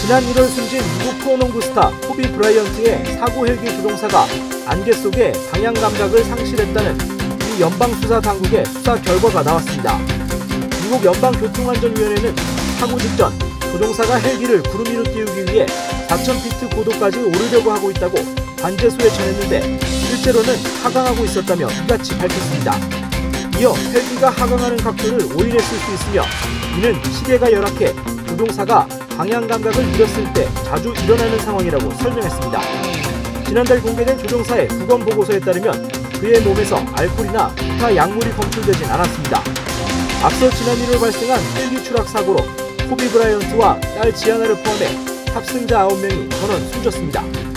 지난 1월 숨진 미국 프로농구 스타 코비 브라이언트의 사고 헬기 조종사가 안개 속에 방향 감각을 상실했다는 미 연방 수사 당국의 수사 결과가 나왔습니다. 미국 연방교통안전위원회는 사고 직전 조종사가 헬기를 구름 위로 띄우기 위해 4,000피트 고도까지 오르려고 하고 있다고 관제소에 전했는데 실제로는 하강하고 있었다며 이같이 밝혔습니다. 이어 헬기가 하강하는 각도를 오인했을 수 있으며 이는 시계가 열악해 조종사가 방향 감각을 잃었을 때 자주 일어나는 상황이라고 설명했습니다. 지난달 공개된 조종사의 구검 보고서에 따르면 그의 몸에서 알코올이나 기타 약물이 검출되진 않았습니다. 앞서 지난 1월 발생한 헬기 추락 사고로 코비 브라이언트와 딸 지아나를 포함해 탑승자 9명이 전원 숨졌습니다.